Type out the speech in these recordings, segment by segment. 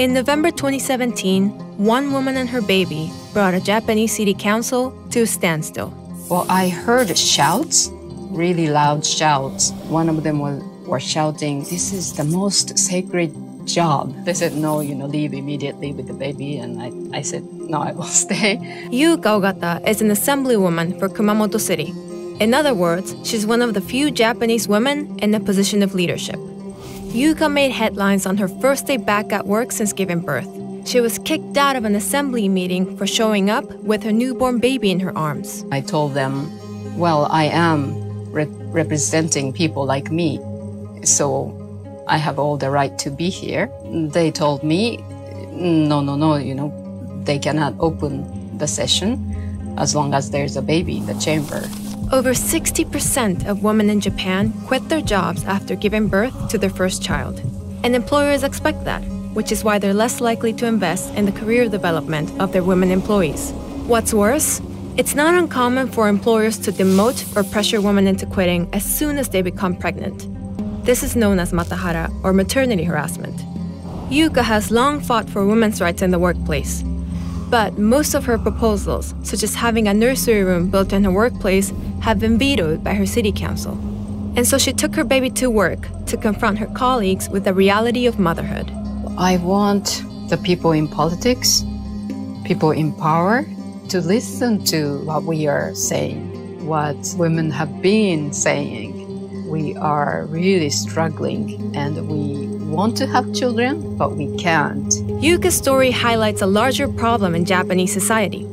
In November 2017, one woman and her baby brought a Japanese city council to a standstill. Well, I heard shouts, really loud shouts. One of them was, was shouting, This is the most sacred job. They said, No, you know, leave immediately with the baby. And I, I said, No, I will stay. Yuka Ogata is an assemblywoman for Kumamoto City. In other words, she's one of the few Japanese women in a position of leadership. Yuka made headlines on her first day back at work since giving birth. She was kicked out of an assembly meeting for showing up with her newborn baby in her arms. I told them, Well, I am re- representing people like me, so I have all the right to be here. They told me, No, no, no, you know, they cannot open the session as long as there's a baby in the chamber. Over 60% of women in Japan quit their jobs after giving birth to their first child. And employers expect that, which is why they're less likely to invest in the career development of their women employees. What's worse, it's not uncommon for employers to demote or pressure women into quitting as soon as they become pregnant. This is known as matahara or maternity harassment. Yuka has long fought for women's rights in the workplace. But most of her proposals, such as having a nursery room built in her workplace, have been vetoed by her city council. And so she took her baby to work to confront her colleagues with the reality of motherhood. I want the people in politics, people in power, to listen to what we are saying, what women have been saying. We are really struggling and we want to have children, but we can't. Yuka's story highlights a larger problem in Japanese society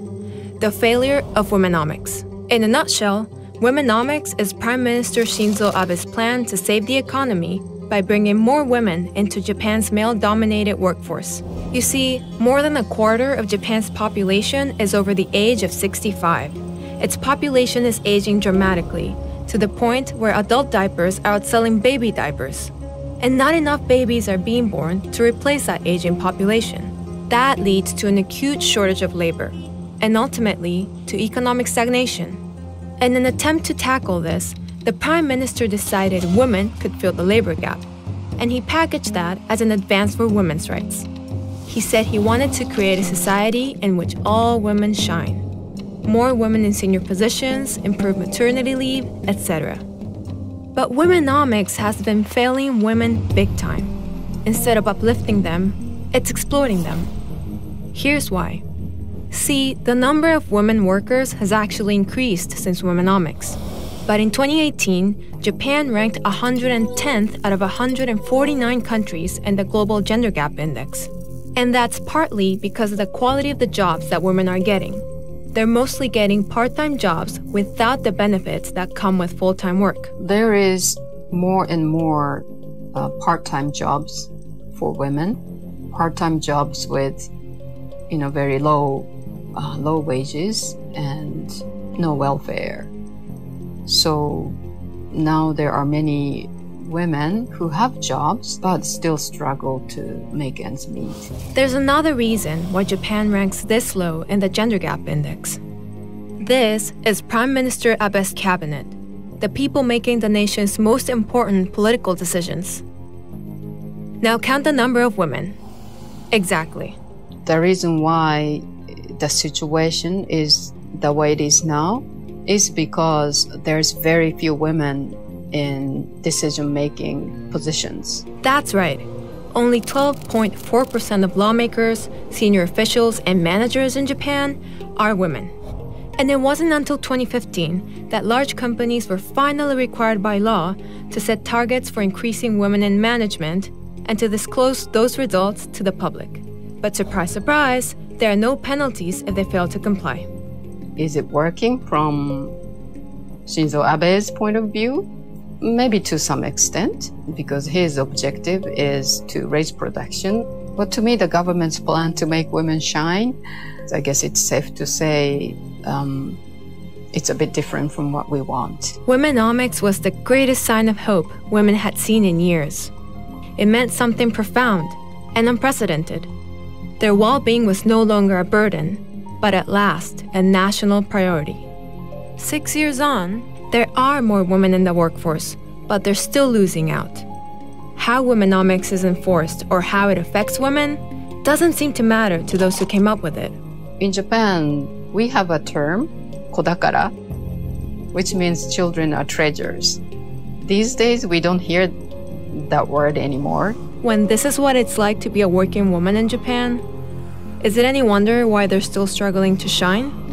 the failure of womenomics. In a nutshell, Womenomics is Prime Minister Shinzo Abe's plan to save the economy by bringing more women into Japan's male dominated workforce. You see, more than a quarter of Japan's population is over the age of 65. Its population is aging dramatically, to the point where adult diapers are outselling baby diapers. And not enough babies are being born to replace that aging population. That leads to an acute shortage of labor, and ultimately to economic stagnation. In an attempt to tackle this, the Prime Minister decided women could fill the labor gap, and he packaged that as an advance for women's rights. He said he wanted to create a society in which all women shine. More women in senior positions, improved maternity leave, etc. But womenomics has been failing women big time. Instead of uplifting them, it's exploiting them. Here's why. See, the number of women workers has actually increased since Womenomics. But in 2018, Japan ranked 110th out of 149 countries in the Global Gender Gap Index. And that's partly because of the quality of the jobs that women are getting. They're mostly getting part time jobs without the benefits that come with full time work. There is more and more uh, part time jobs for women, part time jobs with you know very low uh, low wages and no welfare. So now there are many women who have jobs but still struggle to make ends meet. There's another reason why Japan ranks this low in the Gender Gap Index. This is Prime Minister Abe's cabinet, the people making the nation's most important political decisions. Now count the number of women. Exactly. The reason why the situation is the way it is now is because there's very few women in decision making positions. That's right. Only 12.4% of lawmakers, senior officials, and managers in Japan are women. And it wasn't until 2015 that large companies were finally required by law to set targets for increasing women in management and to disclose those results to the public. But surprise, surprise, there are no penalties if they fail to comply. Is it working from Shinzo Abe's point of view? Maybe to some extent, because his objective is to raise production. But to me, the government's plan to make women shine, I guess it's safe to say um, it's a bit different from what we want. Womenomics was the greatest sign of hope women had seen in years. It meant something profound and unprecedented. Their well being was no longer a burden, but at last a national priority. Six years on, there are more women in the workforce, but they're still losing out. How womenomics is enforced or how it affects women, doesn't seem to matter to those who came up with it. In Japan, we have a term, kodakara, which means children are treasures. These days, we don't hear that word anymore. When this is what it's like to be a working woman in Japan, is it any wonder why they're still struggling to shine?